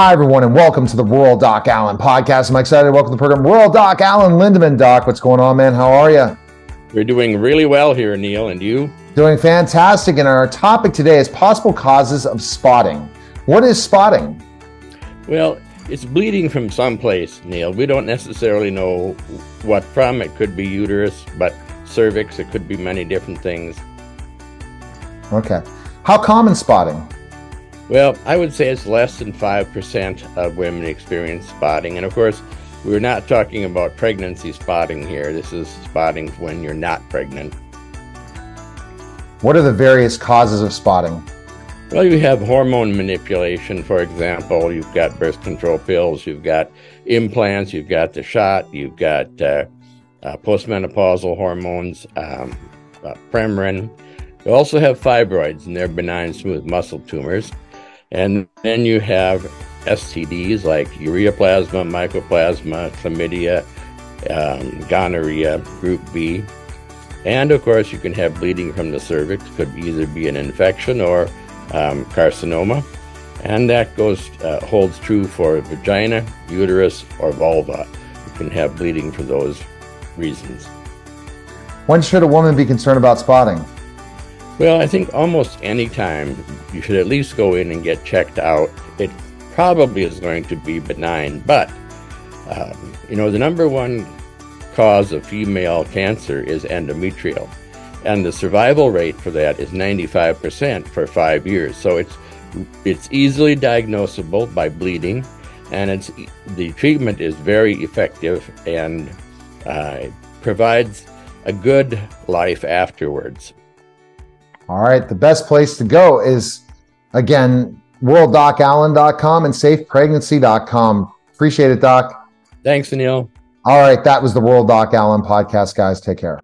Hi, everyone, and welcome to the Rural Doc Alan podcast. I'm excited to welcome to the program Rural Doc Alan Lindeman. Doc, what's going on, man? How are you? We're doing really well here, Neil, and you? Doing fantastic. And our topic today is possible causes of spotting. What is spotting? Well, it's bleeding from someplace, Neil. We don't necessarily know what from. It could be uterus, but cervix, it could be many different things. Okay. How common spotting? Well, I would say it's less than 5% of women experience spotting. And of course, we're not talking about pregnancy spotting here. This is spotting when you're not pregnant. What are the various causes of spotting? Well, you have hormone manipulation, for example. You've got birth control pills, you've got implants, you've got the shot, you've got uh, uh, postmenopausal hormones, um, uh, Premarin. You also have fibroids, and they're benign smooth muscle tumors. And then you have STDs like ureaplasma, mycoplasma, chlamydia, um, gonorrhea, group B. And of course, you can have bleeding from the cervix, could either be an infection or um, carcinoma. And that goes uh, holds true for vagina, uterus, or vulva. You can have bleeding for those reasons. When should a woman be concerned about spotting? Well, I think almost any time you should at least go in and get checked out. It probably is going to be benign, but um, you know the number one cause of female cancer is endometrial, and the survival rate for that is 95% for five years. So it's it's easily diagnosable by bleeding, and it's the treatment is very effective and uh, provides a good life afterwards. All right. The best place to go is, again, ruraldocalan.com and safepregnancy.com. Appreciate it, Doc. Thanks, Neil. All right. That was the Rural Doc Alan podcast, guys. Take care.